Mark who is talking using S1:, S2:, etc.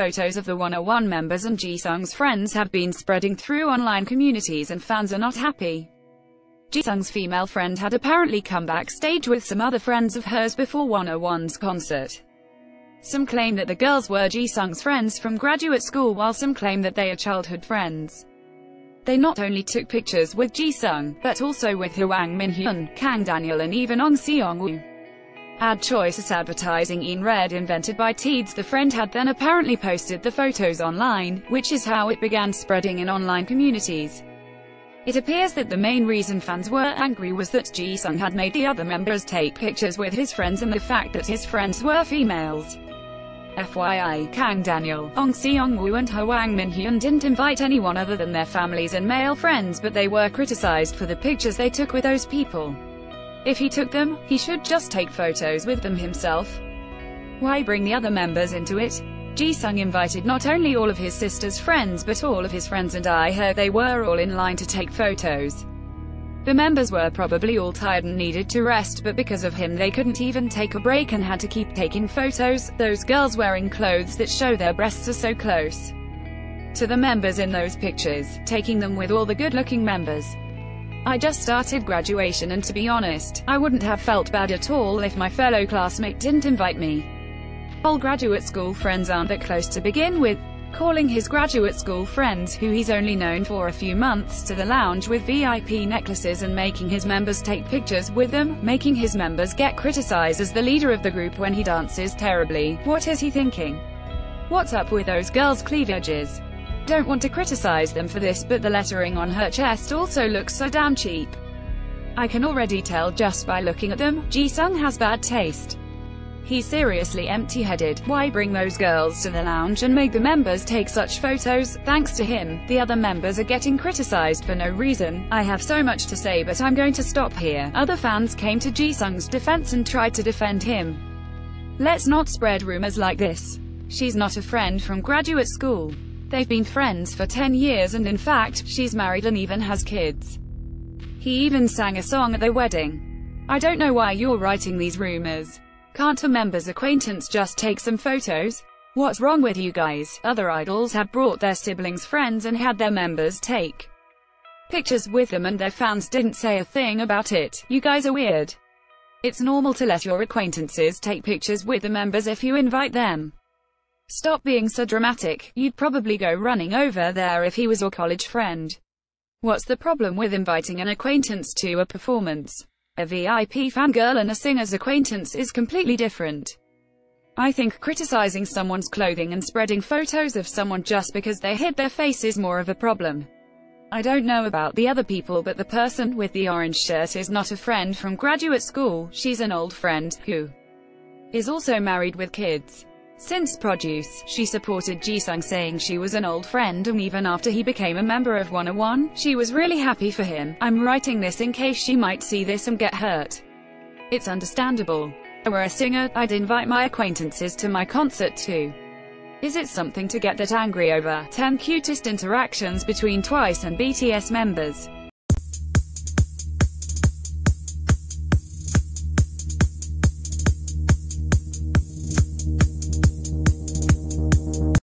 S1: photos of the Wanna One members and Jisung's friends have been spreading through online communities and fans are not happy. Jisung's female friend had apparently come backstage with some other friends of hers before Wanna One's concert. Some claim that the girls were Jisung's friends from graduate school while some claim that they are childhood friends. They not only took pictures with Jisung, but also with Hwang Min-hyun, Kang Daniel and even Ong Seong-woo. Ad Choices advertising in red invented by Teeds the friend had then apparently posted the photos online, which is how it began spreading in online communities. It appears that the main reason fans were angry was that Jisung had made the other members take pictures with his friends and the fact that his friends were females. FYI, Kang Daniel, Ong Seong-woo and Hwang Min-hyun didn't invite anyone other than their families and male friends but they were criticized for the pictures they took with those people. If he took them, he should just take photos with them himself. Why bring the other members into it? Jisung invited not only all of his sister's friends but all of his friends and I heard they were all in line to take photos. The members were probably all tired and needed to rest but because of him they couldn't even take a break and had to keep taking photos, those girls wearing clothes that show their breasts are so close to the members in those pictures, taking them with all the good-looking members. I just started graduation and to be honest, I wouldn't have felt bad at all if my fellow classmate didn't invite me. All graduate school friends aren't that close to begin with. Calling his graduate school friends, who he's only known for a few months, to the lounge with VIP necklaces and making his members take pictures with them, making his members get criticized as the leader of the group when he dances terribly, what is he thinking? What's up with those girls' cleavages? Don't want to criticize them for this but the lettering on her chest also looks so damn cheap. I can already tell just by looking at them, Jisung has bad taste. He's seriously empty-headed. Why bring those girls to the lounge and make the members take such photos? Thanks to him, the other members are getting criticized for no reason. I have so much to say but I'm going to stop here. Other fans came to Jisung's defense and tried to defend him. Let's not spread rumors like this. She's not a friend from graduate school. They've been friends for 10 years and in fact, she's married and even has kids. He even sang a song at their wedding. I don't know why you're writing these rumors. Can't a member's acquaintance just take some photos? What's wrong with you guys? Other idols have brought their siblings' friends and had their members take pictures with them and their fans didn't say a thing about it. You guys are weird. It's normal to let your acquaintances take pictures with the members if you invite them. Stop being so dramatic, you'd probably go running over there if he was your college friend. What's the problem with inviting an acquaintance to a performance? A VIP fangirl and a singer's acquaintance is completely different. I think criticizing someone's clothing and spreading photos of someone just because they hid their face is more of a problem. I don't know about the other people but the person with the orange shirt is not a friend from graduate school, she's an old friend, who is also married with kids. Since Produce, she supported Jisung saying she was an old friend and even after he became a member of Wanna One, she was really happy for him. I'm writing this in case she might see this and get hurt. It's understandable. If I were a singer, I'd invite my acquaintances to my concert too. Is it something to get that angry over? 10 cutest interactions between Twice and BTS members.